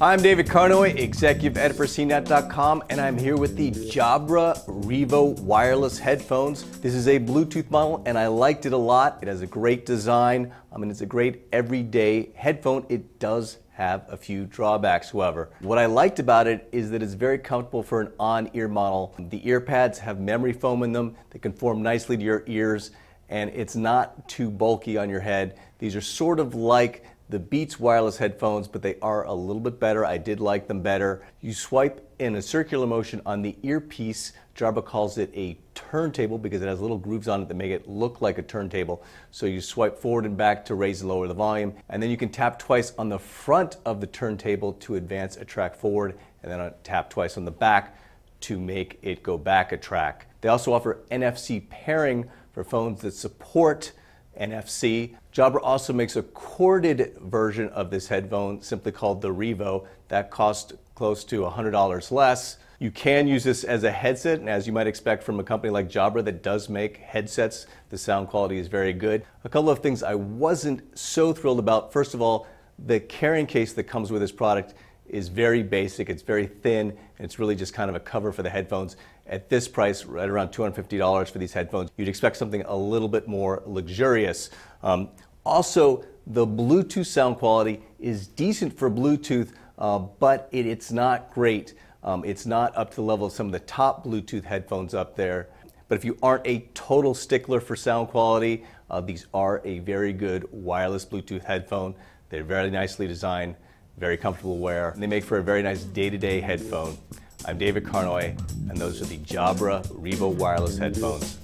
Hi, I'm David Carnoy, executive editor for CNET.com, and I'm here with the Jabra Revo wireless headphones. This is a Bluetooth model, and I liked it a lot. It has a great design. I mean, it's a great everyday headphone. It does have a few drawbacks, however. What I liked about it is that it's very comfortable for an on-ear model. The ear pads have memory foam in them that conform nicely to your ears, and it's not too bulky on your head. These are sort of like the Beats wireless headphones, but they are a little bit better. I did like them better. You swipe in a circular motion on the earpiece. Jabra calls it a turntable because it has little grooves on it that make it look like a turntable. So you swipe forward and back to raise and lower the volume. And then you can tap twice on the front of the turntable to advance a track forward, and then tap twice on the back to make it go back a track. They also offer NFC pairing for phones that support NFC. Jabra also makes a corded version of this headphone simply called the Revo that costs close to $100 less. You can use this as a headset, and as you might expect from a company like Jabra that does make headsets, the sound quality is very good. A couple of things I wasn't so thrilled about. First of all, the carrying case that comes with this product is very basic, it's very thin, and it's really just kind of a cover for the headphones. At this price, right around $250 for these headphones, you'd expect something a little bit more luxurious. Um, also, the Bluetooth sound quality is decent for Bluetooth, uh, but it, it's not great. Um, it's not up to the level of some of the top Bluetooth headphones up there. But if you aren't a total stickler for sound quality, uh, these are a very good wireless Bluetooth headphone. They're very nicely designed very comfortable wear, and they make for a very nice day-to-day headphone. I'm David Carnoy, and those are the Jabra Revo wireless headphones.